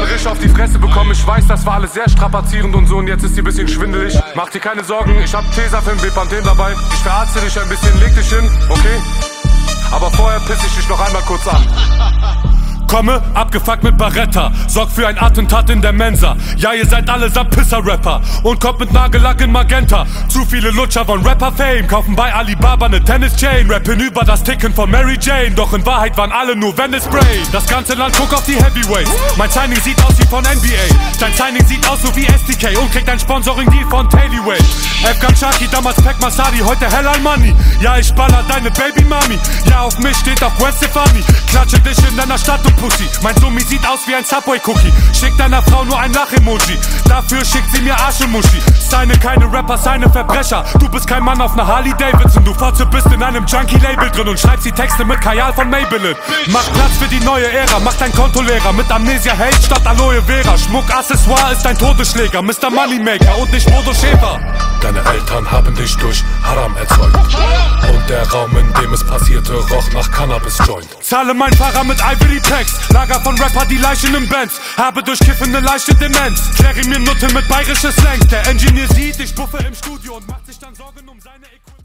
Original richtig auf die Fresse bekommen. Ich weiß, das war alles sehr strapazierend und so und jetzt ist die bisschen schwindelig. Mach dir keine Sorgen, ich hab Tesafilm, Bepanthen dabei. Ich verarzte dich ein bisschen, leg dich hin, okay? Aber vorher piss ich dich noch einmal kurz an. Komme, abgefuckt mit Baretta, sorg für ein Attentat in der Mensa. Ja, ihr seid allesamt Pisser-Rapper und kommt mit Nagellack in Magenta. Zu viele Lutscher von Rapper-Fame, kaufen bei Alibaba ne Tennis-Chain, rappen über das Ticken von Mary Jane. Doch in Wahrheit waren alle nur Venice Brain. Das ganze Land guckt auf die Heavyweights. Mein Signing sieht aus wie von NBA. Dein Signing sieht aus so wie SDK und kriegt ein Sponsoring-Deal von Tailyway. Afghan Shaki, damals Peck Masadi, heute Hell Money. Ja, ich baller deine Baby-Mami. Ja, auf mich steht auch Gwen Stefani. Klatsche dich in deiner Stadt und Pussy. Mein Summi sieht aus wie ein Subway-Cookie. Schick deiner Frau nur ein Lach-Emoji. Dafür schickt sie mir Arschemuschi. Seine keine Rapper, seine Verbrecher. Du bist kein Mann auf ner Harley Davidson. Du Fotze bist in einem Junkie-Label drin und schreibst die Texte mit Kajal von Maybelline. Mach Platz für die neue Ära. Mach dein Konto leerer mit Amnesia Hate statt Aloe Vera. Schmuck Accessoire ist dein Todesschläger. Mr. Moneymaker und nicht Bodo Schäfer. Deine Eltern haben dich durch Haram erzeugt. Und es passierte, roch nach Cannabis-Joint. Zahle mein Fahrer mit Ivory Packs. Lager von Rapper, die Leichen im Bands. Habe durch Kiffen ne leichte Demenz. Kläre mir Nutte mit bayerisches Slang. Der Engineer sieht, ich buffe im Studio und macht sich dann Sorgen um seine Equipment.